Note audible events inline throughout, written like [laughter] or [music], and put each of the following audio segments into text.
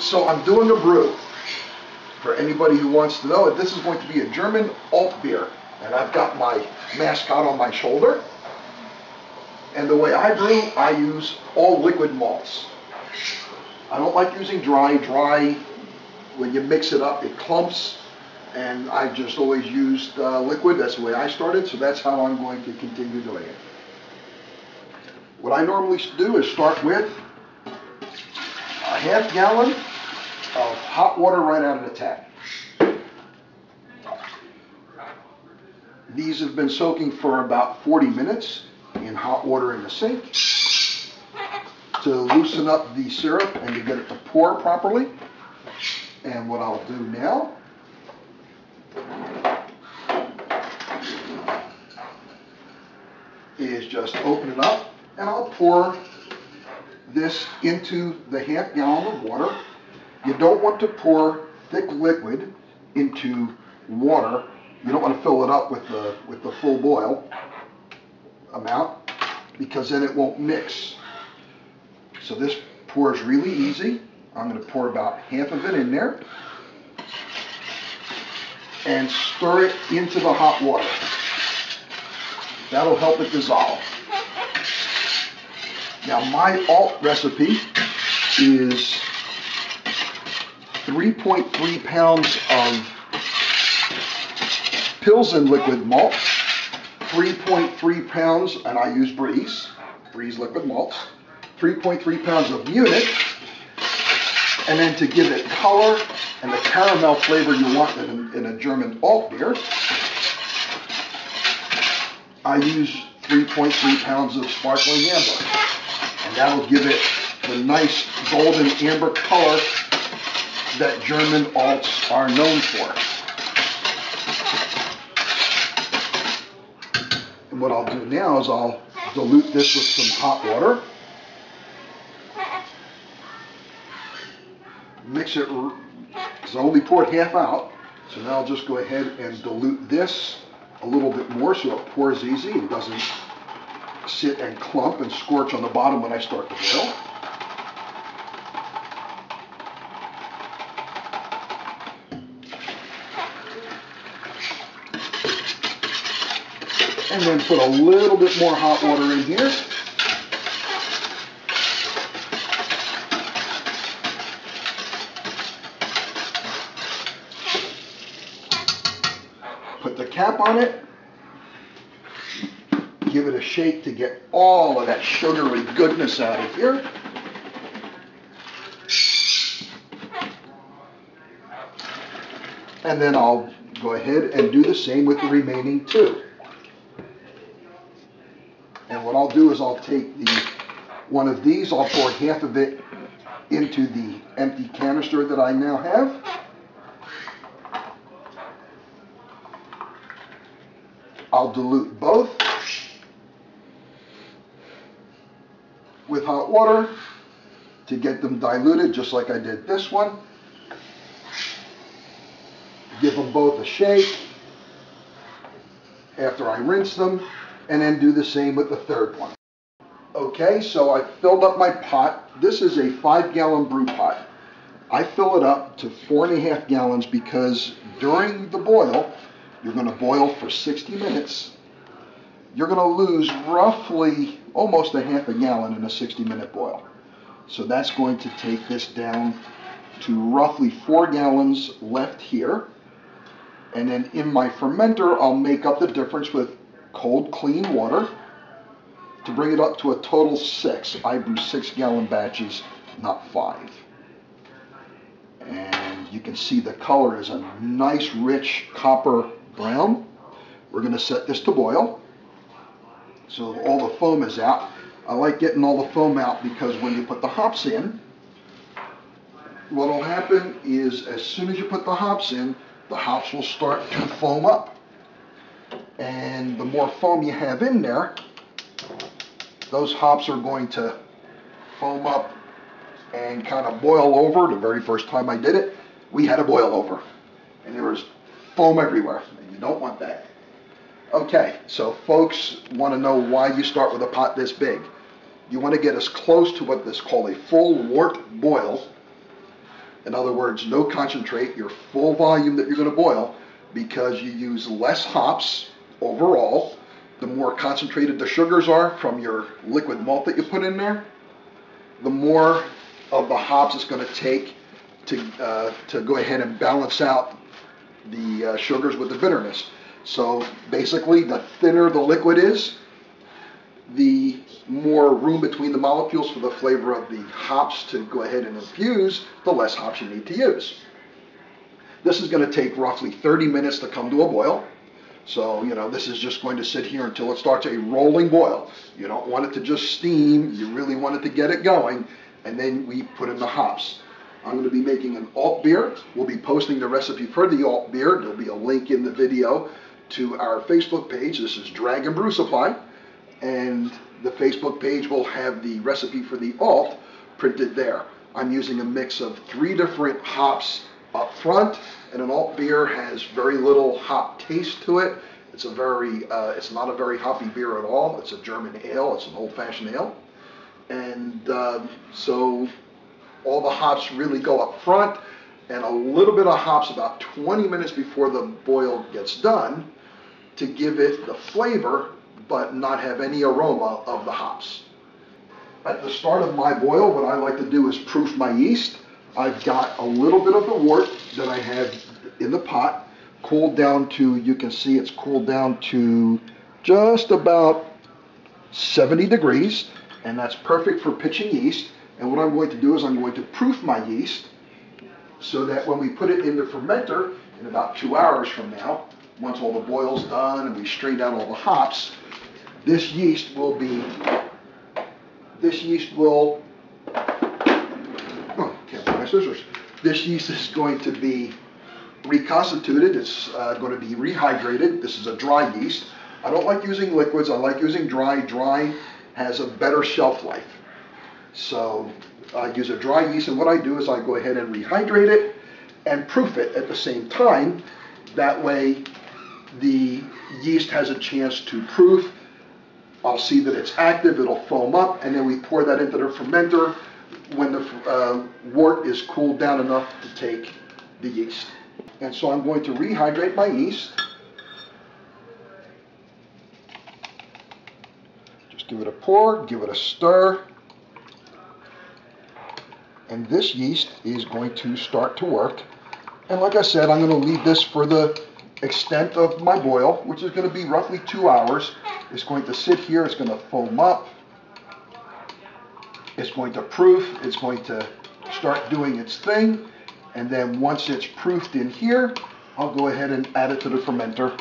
So I'm doing a brew. For anybody who wants to know it, this is going to be a German alt beer. And I've got my mascot on my shoulder. And the way I brew, I use all liquid malts. I don't like using dry. Dry, when you mix it up, it clumps. And I just always used uh, liquid. That's the way I started. So that's how I'm going to continue doing it. What I normally do is start with a half gallon of hot water right out of the tap. These have been soaking for about 40 minutes in hot water in the sink to loosen up the syrup and to get it to pour properly. And what I'll do now is just open it up and I'll pour this into the half gallon of water. You don't want to pour thick liquid into water. You don't want to fill it up with the, with the full boil amount because then it won't mix. So this pours really easy. I'm going to pour about half of it in there and stir it into the hot water. That'll help it dissolve. Now my alt recipe is 3.3 pounds of pills Pilsen liquid malt, 3.3 pounds, and I use Briess, Briess liquid malt, 3.3 pounds of Munich, and then to give it color and the caramel flavor you want in, in a German alt beer, I use 3.3 pounds of sparkling amber. And that'll give it the nice golden amber color that German alts are known for. And what I'll do now is I'll dilute this with some hot water. Mix it, because I only poured half out. So now I'll just go ahead and dilute this a little bit more so it pours easy and doesn't sit and clump and scorch on the bottom when I start to boil. And then put a little bit more hot water in here. Put the cap on it. Give it a shake to get all of that sugary goodness out of here. And then I'll go ahead and do the same with the remaining two. And what I'll do is I'll take the one of these, I'll pour half of it into the empty canister that I now have. I'll dilute both with hot water to get them diluted just like I did this one. Give them both a shake after I rinse them and then do the same with the third one. Okay, so I filled up my pot. This is a five gallon brew pot. I fill it up to four and a half gallons because during the boil, you're gonna boil for 60 minutes. You're gonna lose roughly almost a half a gallon in a 60 minute boil. So that's going to take this down to roughly four gallons left here. And then in my fermenter, I'll make up the difference with cold, clean water to bring it up to a total six. I brew six gallon batches, not five. And you can see the color is a nice, rich copper brown. We're gonna set this to boil. So all the foam is out. I like getting all the foam out because when you put the hops in, what will happen is as soon as you put the hops in, the hops will start to foam up. And the more foam you have in there, those hops are going to foam up and kind of boil over. The very first time I did it, we had a boil over. And there was foam everywhere. And you don't want that. Okay, so folks want to know why you start with a pot this big. You want to get as close to what is called a full wort boil In other words, no concentrate, your full volume that you're going to boil because you use less hops overall. The more concentrated the sugars are from your liquid malt that you put in there, the more of the hops it's going to take to, uh, to go ahead and balance out the uh, sugars with the bitterness. So basically, the thinner the liquid is, the more room between the molecules for the flavor of the hops to go ahead and infuse, the less hops you need to use. This is going to take roughly 30 minutes to come to a boil. So, you know, this is just going to sit here until it starts a rolling boil. You don't want it to just steam. You really want it to get it going. And then we put in the hops. I'm going to be making an alt beer. We'll be posting the recipe for the alt beer. There'll be a link in the video to our Facebook page. This is Dragon Brew Supply. And the Facebook page will have the recipe for the alt printed there. I'm using a mix of three different hops up front, and an alt beer has very little hop taste to it. It's a very, uh, it's not a very hoppy beer at all. It's a German ale. It's an old-fashioned ale, and uh, so all the hops really go up front, and a little bit of hops about 20 minutes before the boil gets done to give it the flavor, but not have any aroma of the hops. At the start of my boil, what I like to do is proof my yeast. I've got a little bit of the wort that I have in the pot cooled down to, you can see it's cooled down to just about 70 degrees, and that's perfect for pitching yeast. And what I'm going to do is I'm going to proof my yeast so that when we put it in the fermenter in about two hours from now, once all the boil's done and we strained out all the hops, this yeast will be, this yeast will This yeast is going to be reconstituted. It's uh, going to be rehydrated. This is a dry yeast. I don't like using liquids. I like using dry. Dry has a better shelf life. So I use a dry yeast, and what I do is I go ahead and rehydrate it and proof it at the same time. That way, the yeast has a chance to proof. I'll see that it's active, it'll foam up, and then we pour that into the fermenter when the uh, wort is cooled down enough to take the yeast. And so I'm going to rehydrate my yeast. Just give it a pour, give it a stir. And this yeast is going to start to work. And like I said, I'm going to leave this for the extent of my boil, which is going to be roughly two hours. It's going to sit here, it's going to foam up. It's going to proof, it's going to start doing its thing, and then once it's proofed in here, I'll go ahead and add it to the fermenter.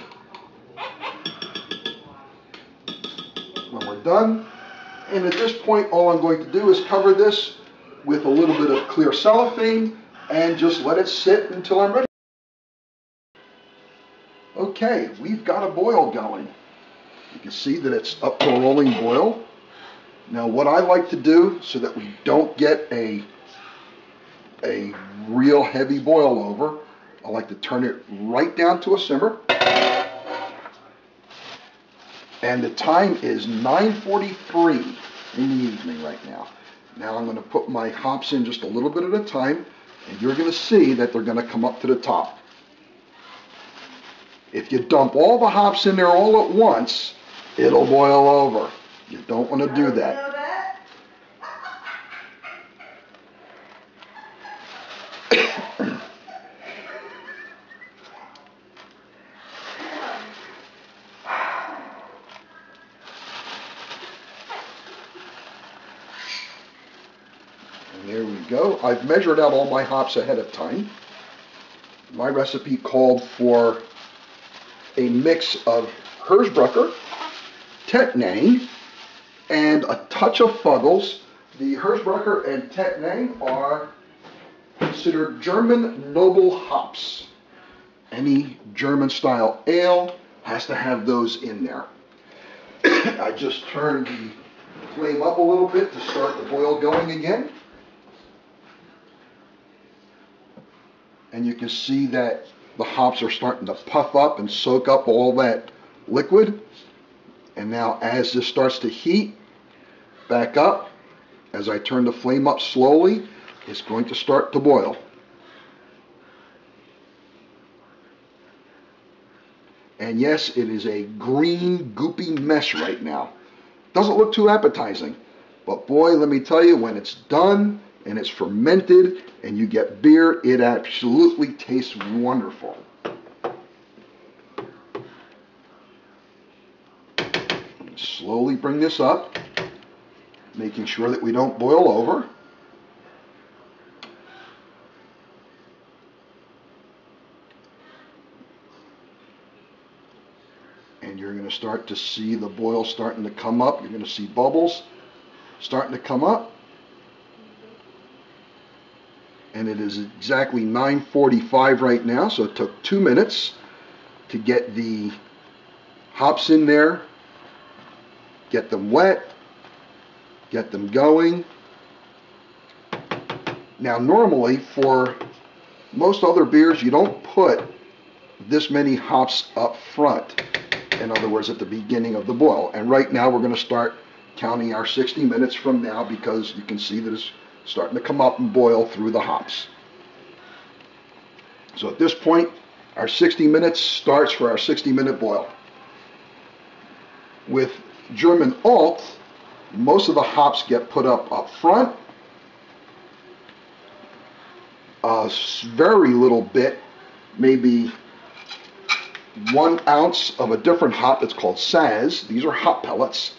When we're done, and at this point, all I'm going to do is cover this with a little bit of clear cellophane and just let it sit until I'm ready. Okay, we've got a boil going. You can see that it's up to a rolling boil. Now what I like to do so that we don't get a, a real heavy boil over, I like to turn it right down to a simmer. And the time is 9.43 in the evening right now. Now I'm going to put my hops in just a little bit at a time, and you're going to see that they're going to come up to the top. If you dump all the hops in there all at once, it'll boil over. You don't want to do that. And there we go. I've measured out all my hops ahead of time. My recipe called for a mix of Hersbrucker, Tettnang, and a touch of Fuggles. The Hersbrucker and Tettnang are considered German noble hops. Any German style ale has to have those in there. [coughs] I just turned the flame up a little bit to start the boil going again. And you can see that the hops are starting to puff up and soak up all that liquid. And now as this starts to heat back up. As I turn the flame up slowly, it's going to start to boil. And yes, it is a green, goopy mess right now. Doesn't look too appetizing. But boy, let me tell you, when it's done and it's fermented and you get beer, it absolutely tastes wonderful. Slowly bring this up making sure that we don't boil over. And you're going to start to see the boil starting to come up. You're going to see bubbles starting to come up. And it is exactly 9.45 right now, so it took two minutes to get the hops in there, get them wet, get them going. Now normally for most other beers you don't put this many hops up front. In other words, at the beginning of the boil. And right now we're going to start counting our 60 minutes from now because you can see that it's starting to come up and boil through the hops. So at this point, our 60 minutes starts for our 60 minute boil. With German Alt, most of the hops get put up up front. A very little bit, maybe one ounce of a different hop that's called Saaz. These are hop pellets.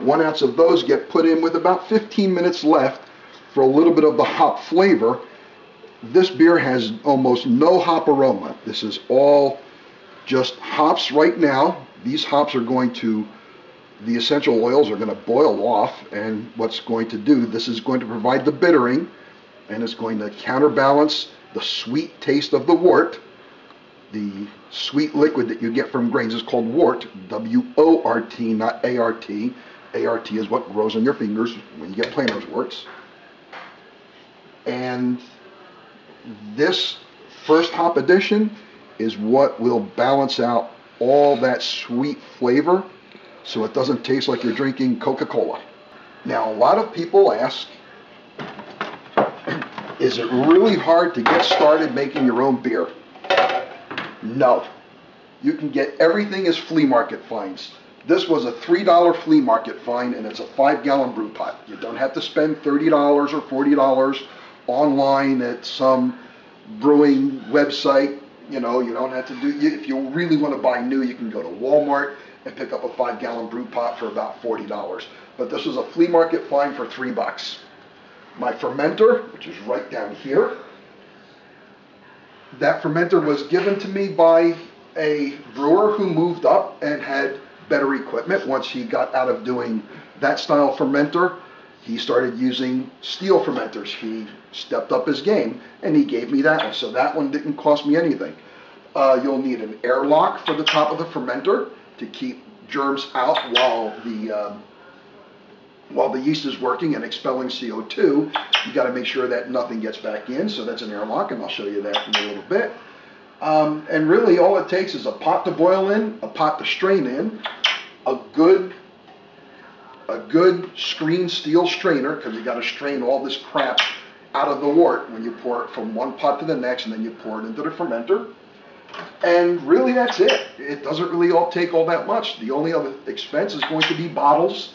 One ounce of those get put in with about 15 minutes left for a little bit of the hop flavor. This beer has almost no hop aroma. This is all just hops right now. These hops are going to, the essential oils are going to boil off and what's going to do, this is going to provide the bittering and it's going to counterbalance the sweet taste of the wort. The sweet liquid that you get from grains is called wort, W-O-R-T, not A-R-T. ART is what grows on your fingers when you get plantar's worts. And this first hop addition is what will balance out all that sweet flavor so it doesn't taste like you're drinking Coca-Cola. Now, a lot of people ask, is it really hard to get started making your own beer? No. You can get everything as flea market finds. This was a $3 flea market find and it's a five gallon brew pot. You don't have to spend $30 or $40 online at some brewing website. You know, you don't have to do, if you really want to buy new, you can go to Walmart and pick up a five gallon brew pot for about $40. But this was a flea market find for three bucks. My fermenter, which is right down here, that fermenter was given to me by a brewer who moved up and had better equipment. Once he got out of doing that style fermenter, he started using steel fermenters. He stepped up his game and he gave me that one. So that one didn't cost me anything. Uh, you'll need an airlock for the top of the fermenter to keep germs out while the um, while the yeast is working and expelling CO2. You got to make sure that nothing gets back in. So that's an airlock, and I'll show you that in a little bit. Um, and really, all it takes is a pot to boil in, a pot to strain in, a good a good screen steel strainer because you got to strain all this crap out of the wort when you pour it from one pot to the next and then you pour it into the fermenter. And really that's it. It doesn't really all take all that much. The only other expense is going to be bottles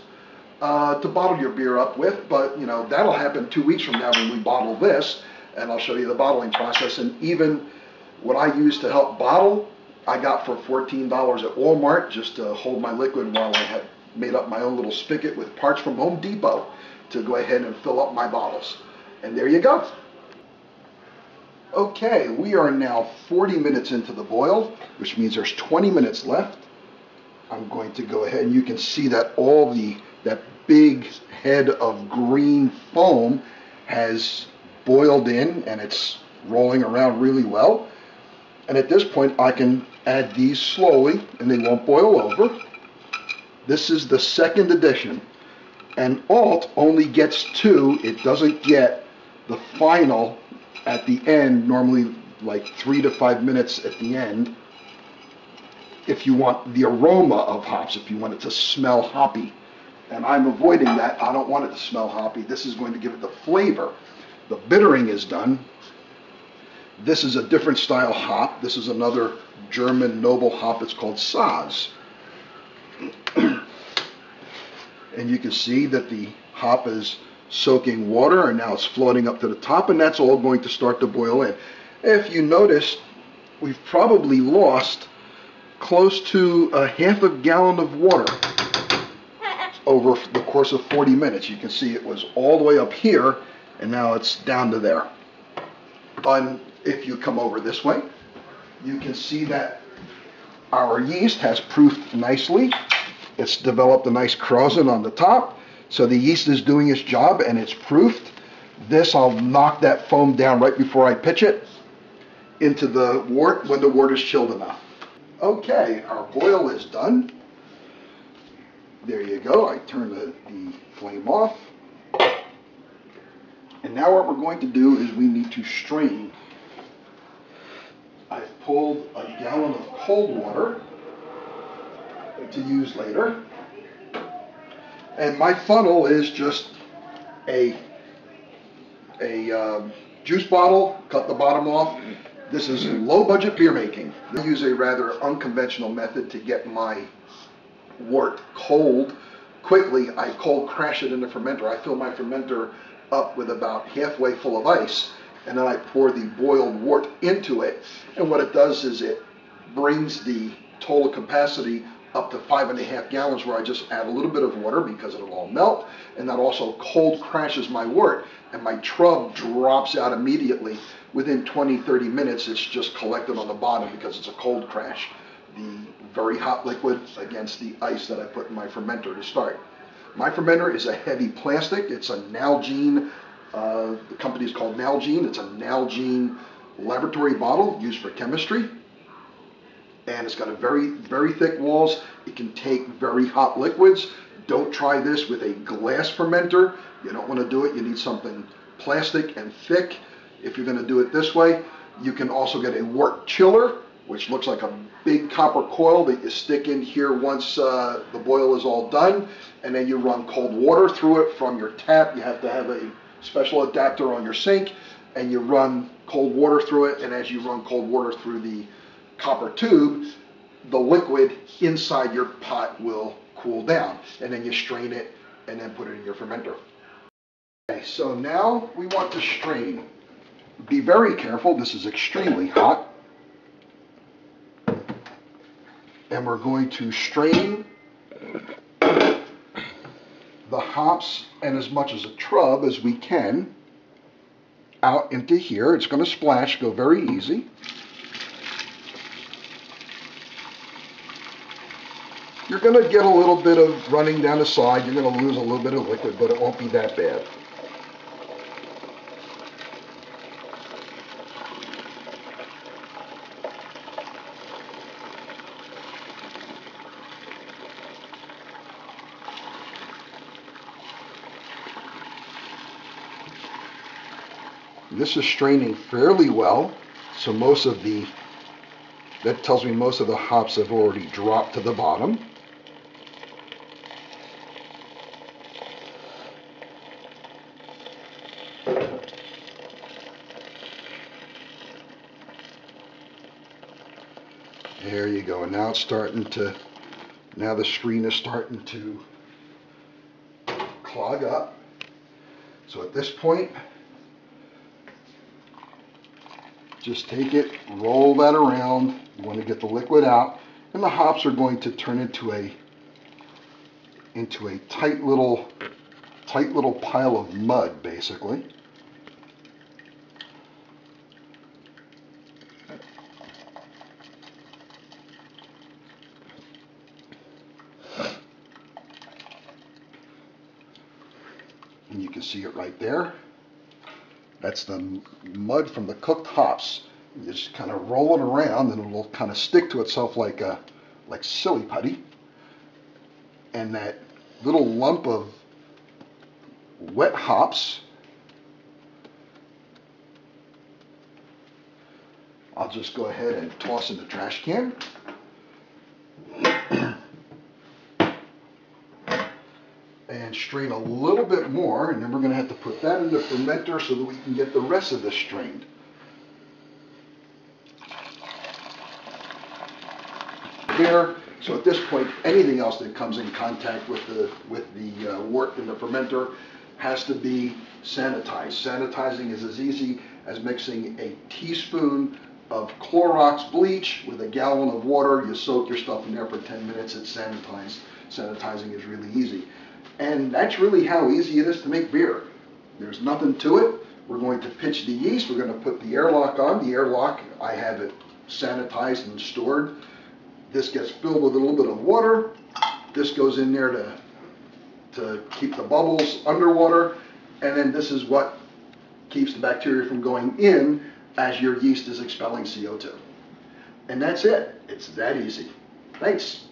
uh, to bottle your beer up with, but you know, that'll happen two weeks from now when we bottle this and I'll show you the bottling process and even what I use to help bottle I got for $14 at Walmart just to hold my liquid while I had made up my own little spigot with parts from Home Depot to go ahead and fill up my bottles. And there you go. Okay, we are now 40 minutes into the boil, which means there's 20 minutes left. I'm going to go ahead and you can see that all the, that big head of green foam has boiled in and it's rolling around really well. And at this point, I can add these slowly and they won't boil over. This is the second edition. And Alt only gets two. It doesn't get the final at the end, normally like three to five minutes at the end. If you want the aroma of hops, if you want it to smell hoppy. And I'm avoiding that. I don't want it to smell hoppy. This is going to give it the flavor. The bittering is done. This is a different style hop. This is another German noble hop. It's called Saaz. [clears throat] and you can see that the hop is soaking water and now it's floating up to the top and that's all going to start to boil in. If you notice, we've probably lost close to a half a gallon of water over the course of 40 minutes. You can see it was all the way up here and now it's down to there. And if you come over this way, you can see that our yeast has proofed nicely. It's developed a nice krausen on the top so the yeast is doing its job and it's proofed. This, I'll knock that foam down right before I pitch it into the wort when the wort is chilled enough. Okay, our boil is done. There you go. I turn the, the flame off. And now what we're going to do is we need to strain. I've pulled a gallon of cold water to use later. And my funnel is just a, a um, juice bottle, cut the bottom off. This is low budget beer making. I use a rather unconventional method to get my wort cold quickly. I cold crash it in the fermenter. I fill my fermenter up with about halfway full of ice and then I pour the boiled wort into it. And what it does is it brings the total capacity up to five and a half gallons where I just add a little bit of water because it'll all melt and that also cold crashes my wort and my trub drops out immediately. Within 20 30 minutes it's just collected on the bottom because it's a cold crash. The very hot liquid against the ice that I put in my fermenter to start. My fermenter is a heavy plastic. It's a Nalgene uh, the company is called Nalgene. It's a Nalgene laboratory bottle used for chemistry and it's got a very, very thick walls. It can take very hot liquids. Don't try this with a glass fermenter. You don't want to do it. You need something plastic and thick if you're going to do it this way. You can also get a wort chiller, which looks like a big copper coil that you stick in here once uh, the boil is all done. And then you run cold water through it from your tap. You have to have a special adapter on your sink. And you run cold water through it. And as you run cold water through the copper tube, the liquid inside your pot will cool down. And then you strain it and then put it in your fermenter. Okay, so now we want to strain. Be very careful, this is extremely hot. And we're going to strain the hops and as much as a trub as we can out into here. It's going to splash, go very easy. You're going to get a little bit of running down the side. You're going to lose a little bit of liquid, but it won't be that bad. This is straining fairly well, so most of the, that tells me most of the hops have already dropped to the bottom. There you go. And now it's starting to, now the screen is starting to clog up. So at this point, just take it, roll that around. You want to get the liquid out. And the hops are going to turn into a into a tight little tight little pile of mud basically. And you can see it right there. That's the mud from the cooked hops. You just kind of roll it around and it'll kind of stick to itself like a, like silly putty. And that little lump of wet hops, I'll just go ahead and toss in the trash can. strain a little bit more, and then we're going to have to put that in the fermenter so that we can get the rest of this strained. There. So at this point, anything else that comes in contact with the with the uh, wort in the fermenter has to be sanitized. Sanitizing is as easy as mixing a teaspoon of Clorox bleach with a gallon of water. You soak your stuff in there for 10 minutes, it's sanitized. Sanitizing is really easy. And that's really how easy it is to make beer. There's nothing to it. We're going to pitch the yeast. We're going to put the airlock on. The airlock, I have it sanitized and stored. This gets filled with a little bit of water. This goes in there to, to keep the bubbles underwater. And then this is what keeps the bacteria from going in as your yeast is expelling CO2. And that's it. It's that easy. Thanks.